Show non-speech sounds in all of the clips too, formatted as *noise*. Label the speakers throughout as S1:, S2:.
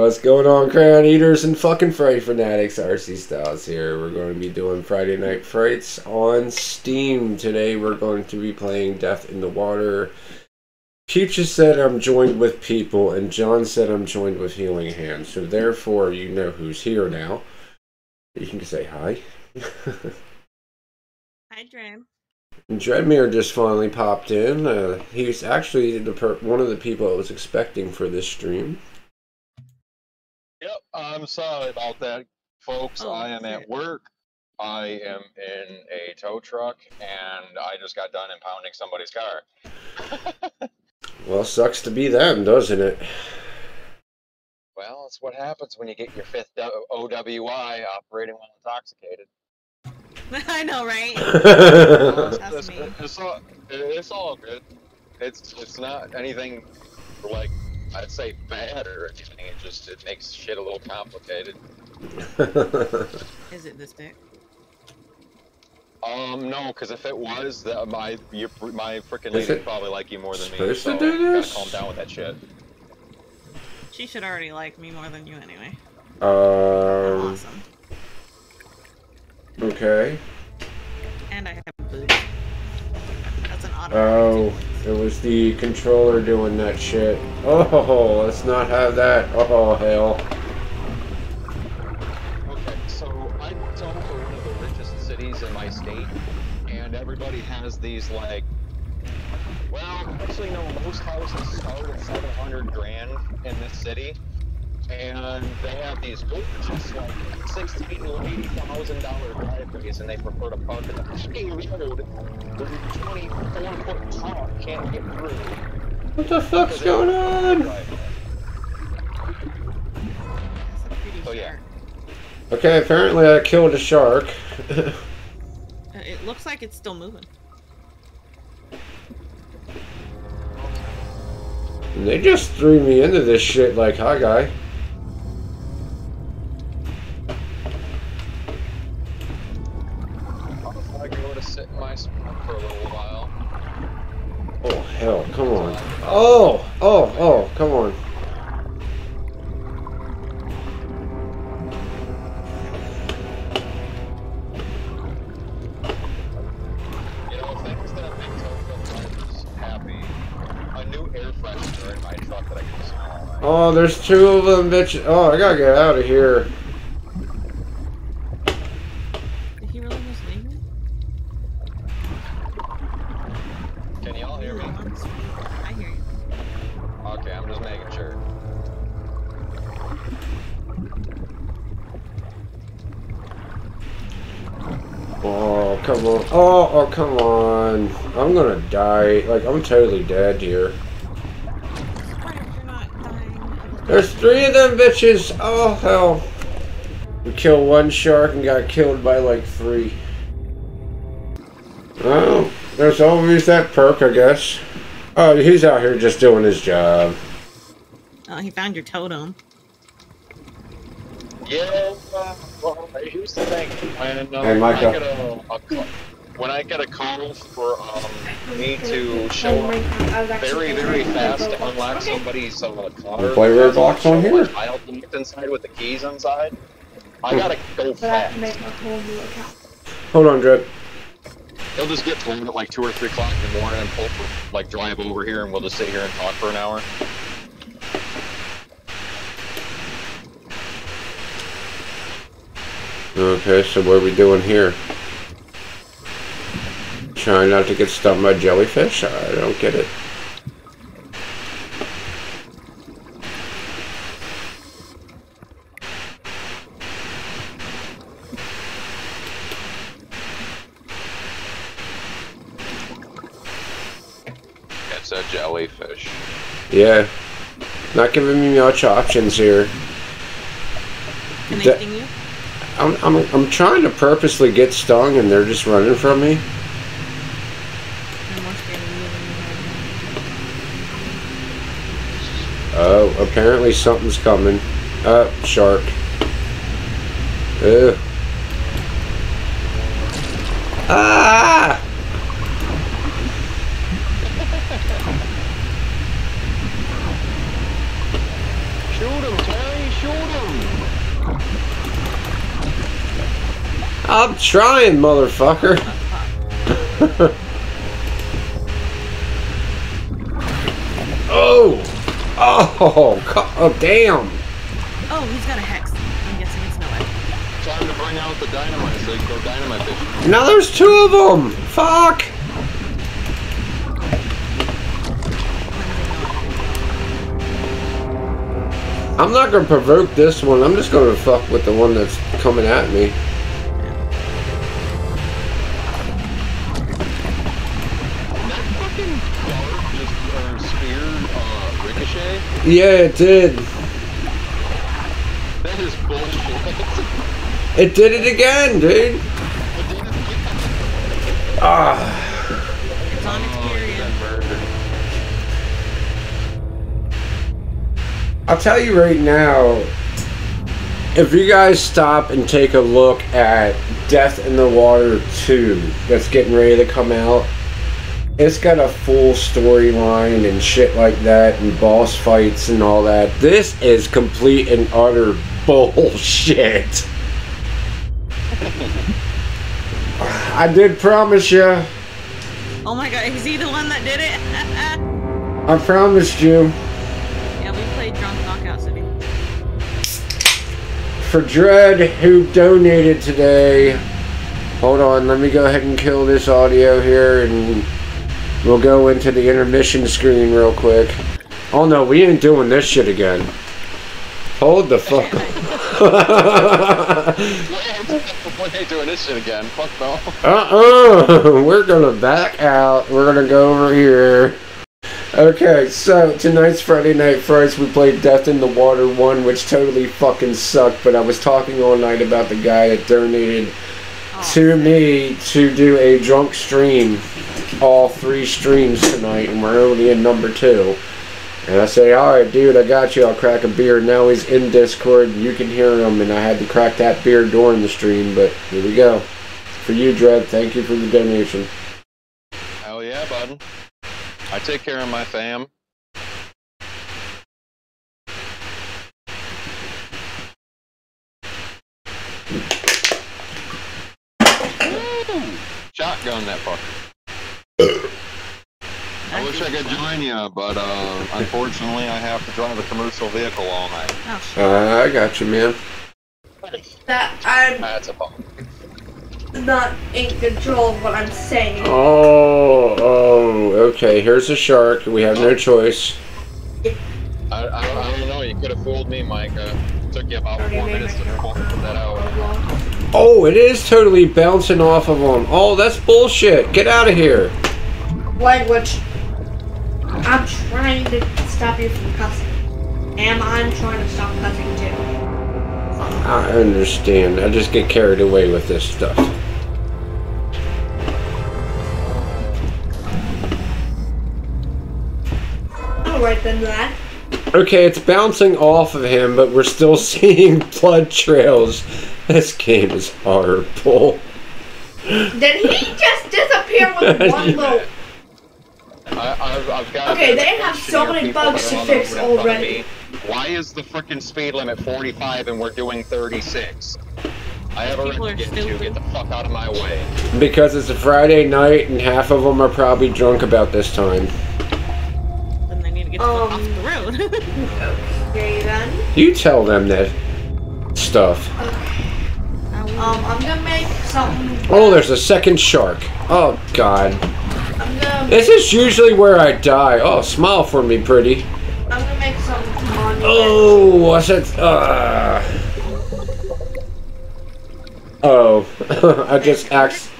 S1: What's going on, Crayon Eaters and fucking Fright Fanatics? RC Stylez here. We're going to be doing Friday Night Frights on Steam. Today we're going to be playing Death in the Water. Peaches said I'm joined with people, and John said I'm joined with Healing Hands. So therefore, you know who's here now. You can say hi. *laughs*
S2: Hi, Dream.
S1: Dreadmere just finally popped in. Uh, he's actually the per- one of the people I was expecting for this stream.
S3: Yep, I'm sorry about that, folks.
S2: Oh,
S3: I am
S2: okay.
S3: at work. I am in a tow truck, and I just got done impounding somebody's car. *laughs*
S1: Well, sucks to be them, doesn't it?
S3: Well, it's what happens when you get your fifth OWI operating while intoxicated. *laughs*
S2: I know, right? *laughs*
S3: It's, it's- it's all, it's all good. It's it's not anything like I'd say bad or anything. It just it makes shit a little complicated. *laughs*
S2: Is it this big?
S3: Um, no, because if it was, that my your, my freaking
S1: Is
S3: lady
S1: it
S3: probably like you more than me.
S1: supposed to do this?
S3: gotta calm down with that shit.
S2: She should already like me more than you anyway.
S1: um.
S2: awesome.
S1: Okay.
S2: And I have boobs. That's an auto.
S1: Oh, it was the controller doing that shit. Oh, let's not have that. Oh hell.
S3: Okay, so I worked out for one of the richest cities in my state, and everybody has these like. Well, actually, no. Most houses start at 700 grand in this city, and they have these gorgeous like 16 to 80 thousand dollar driveways, and they prefer to park in the fucking road where a 24 foot car can't get through.
S1: What the fuck's going on?
S2: That's a pretty
S3: Oh, yeah.
S1: Okay, apparently I killed a shark. *laughs*
S2: Uh, It looks like it's still moving.
S1: They just threw me into this shit like, hi guy.
S3: To sit in my spot for a little while.
S1: Oh hell, come on. Oh, oh, oh, come on.
S3: You know, things that make Tokyo drivers happy. A new air freshener in my truck that I can smell all night.
S1: Oh, there's two of them, bitch. Oh, I gotta get out of here.
S2: Did he really just leave me?
S3: Can y'all hear me?
S2: I hear you.
S3: Okay, I'm just making sure.
S1: Oh, come on. Oh, oh, come on. I'm gonna die. Like, I'm totally dead here.
S2: What if you're not dying?
S1: There's three of them bitches. Oh, hell. We killed one shark and got killed by like three. Well, there's always that perk, I guess. Oh, he's out here just doing his job.
S2: Oh, he found your totem.
S3: Yeah, uh, well, here's the thing. When, uh,
S1: Hey, Micah.
S3: I get a, a call- when I get a call for um, me to show up very, very fast to unlock somebody's uh, car,
S1: Play
S3: that has
S1: Roblox on
S3: a
S1: here.
S3: child locked inside with the keys inside, I gotta go
S4: But I have
S3: fast.
S4: to make my whole new account.
S1: Hold on, Drip.
S3: He'll just get told at like two or three o'clock in the morning and pull for, like drive over here and we'll just sit here and talk for an hour.
S1: Okay, so what are we doing here? Trying not to get stung by jellyfish? I don't get it.
S3: It's a jellyfish.
S1: Yeah. Not giving me much options here.
S2: Can they
S1: That-
S2: you?
S1: I'm, I'm, I'm trying to purposely get stung and they're just running from me. apparently something's coming. Up, uh, shark. Ugh. Ah!
S3: Shoot him, Terry, shoot him!
S1: I'm trying, motherfucker! *laughs* oh! Oh! Oh, damn!
S2: Oh, he's got a hex. I'm guessing it's Noah.
S3: Time to bring out the dynamite so you can go dynamite fishing.
S1: Now there's two of them! Fuck! I'm not gonna provoke this one. I'm just gonna fuck with the one that's coming at me. Yeah, it did.
S3: That is bullshit.
S1: It did it again, dude. Ah.
S2: It's on its
S3: Oh,
S2: period.
S1: I'll tell you right now, if you guys stop and take a look at Death in the Water 2 that's getting ready to come out, it's got a full storyline and shit like that and boss fights and all that. This is complete and utter bullshit. I did promise you.
S2: Oh my god, is he the one that did it?
S1: I promised you.
S2: yeah, we played Drunk Knockout City.
S1: for Dread who donated today. Hold on, let me go ahead and kill this audio here and we'll go into the intermission screen real quick. Oh no, we ain't doing this shit again. Hold the fuck up.
S3: When they doing this shit again? Fuck no.
S1: uh-uh, we're gonna back out. We're gonna go over here. Okay, so tonight's Friday Night Frights, we played Death in the Water 1, which totally fucking sucked, but I was talking all night about the guy that donated to me to do a drunk stream, all three streams tonight, and we're only in number two. And I say, alright, dude, I got you, I'll crack a beer. Now he's in Discord, you can hear him, and I had to crack that beer during the stream, but here we go. For you, Dread, thank you for the donation.
S3: Hell yeah, bud. I take care of my fam. Shotgun that fucker. I wish I could join you, but uh, unfortunately, I have to drive a commercial vehicle all night.
S2: Oh.
S1: Uh, I got you, man.
S4: That I'm
S3: That's a bummer.
S4: not in control of what I'm saying.
S1: Oh, oh, okay, here's a shark. We have no choice.
S3: I, I, don't, I don't know. You could have fooled me, Mike. Uh, took you about
S4: Already
S3: four minutes to
S4: my
S3: figure that out.
S1: Oh, it is totally bouncing off of him. Oh, that's bullshit. Get out of here.
S4: Language. I'm trying to stop you from cussing. And I'm trying to stop cussing too.
S1: I understand. I just get carried away with this stuff.
S4: Alright then, lad.
S1: Okay, it's bouncing off of him, but we're still *laughs* seeing blood trails. This game is horrible.
S4: Did he just disappear with *laughs* one little...
S3: I, I've, I've got
S4: Okay, they have so many bugs to
S3: are on the
S4: fix
S3: road in front of
S4: already.
S3: Why is the freaking speed limit 45 and we're doing 36? I have a
S2: People
S3: rent
S2: are
S3: to get to. Get the fuck out of my way.
S1: Because it's a Friday night and half of them are probably drunk about this time.
S2: Then they need to get
S4: Um,
S2: off the road. *laughs*
S4: Okay then.
S1: You tell them that stuff.
S4: Um, I'm gonna make something...
S1: Oh, there's a second shark. Oh, God. This is usually where I die. Oh, smile for me, pretty.
S4: I'm gonna make something monument.
S1: Oh, I said. Uh, oh, *laughs* I just ac-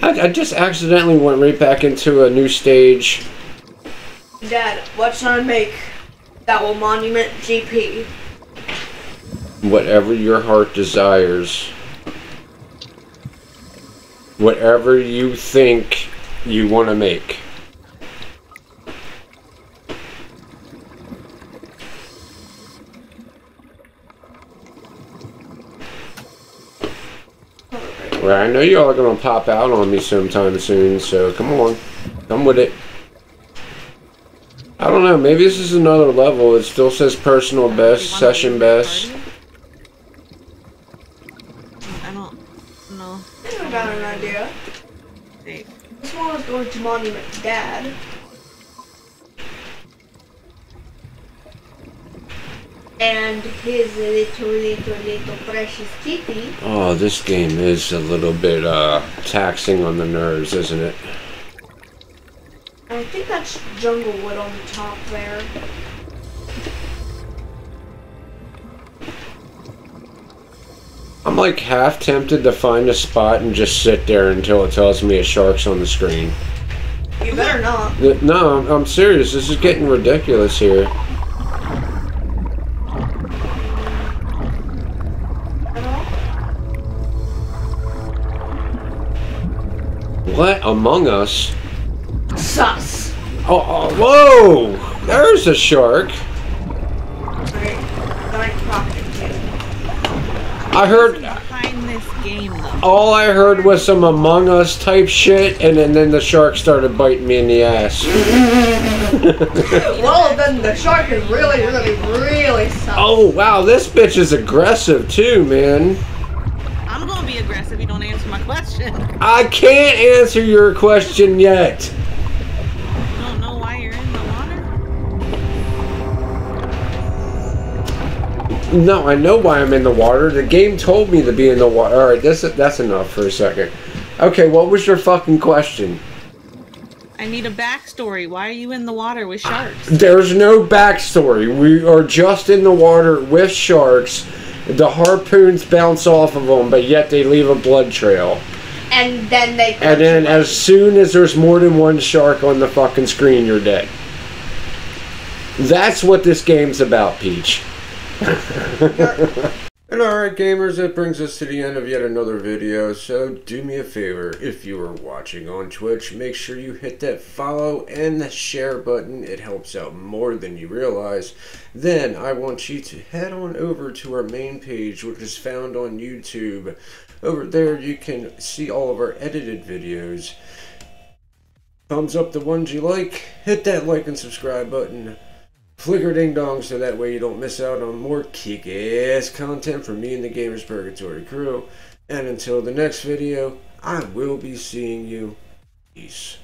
S1: I, I just accidentally went right back into a new stage.
S4: Dad, what should I make that will monument GP?
S1: Whatever your heart desires. Whatever you think you want to make. Well, I know y'all are gonna pop out on me sometime soon, so come on. Come with it. I don't know, maybe this is another level. It still says personal best, session best.
S2: party? I don't know. Right.
S4: This one was going to Monument Dad. And his little, little, little precious kitty.
S1: Oh, this game is a little bit uh, taxing on the nerves, isn't it?
S4: I think that's jungle wood on the top there.
S1: I'm like half tempted to find a spot and just sit there until it tells me a shark's on the screen.
S4: You better not.
S1: No, I'm, I'm serious. This is getting ridiculous here. What? Among Us?
S4: Sus.
S1: Oh, oh whoa! There's a shark.
S4: Alright. Then I can talk to you.
S1: I heard.
S2: Behind this game, though.
S1: All I heard was some Among Us type shit, and then, then the shark started biting me in the ass.
S4: Well, then the shark is really, really, really sus.
S1: oh, wow, this bitch is aggressive too, man.
S2: I'm gonna be aggressive. if You don't answer my question.
S1: I can't answer your question yet. No, I know why I'm in the water. The game told me to be in the water. All right, that's that's enough for a second. Okay, what was your fucking question?
S2: I need a backstory. Why are you in the water with sharks?
S1: There's no backstory. We are just in the water with sharks. The harpoons bounce off of them, but yet they leave a blood trail.
S4: And then they.
S1: And then, as soon as there's more than one shark on the fucking screen, you're dead. That's what this game's about, Peach. *laughs* And alright gamers, that brings us to the end of yet another video, so do me a favor, if you are watching on Twitch, make sure you hit that follow and the share button, it helps out more than you realize. Then, I want you to head on over to our main page, which is found on YouTube. Over there you can see all of our edited videos. Thumbs up the ones you like, hit that like and subscribe button. Flicker ding dong so that way you don't miss out on more kick ass content from me and the Gamers Purgatory crew. And until the next video, I will be seeing you. Peace.